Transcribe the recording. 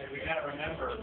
And we got to remember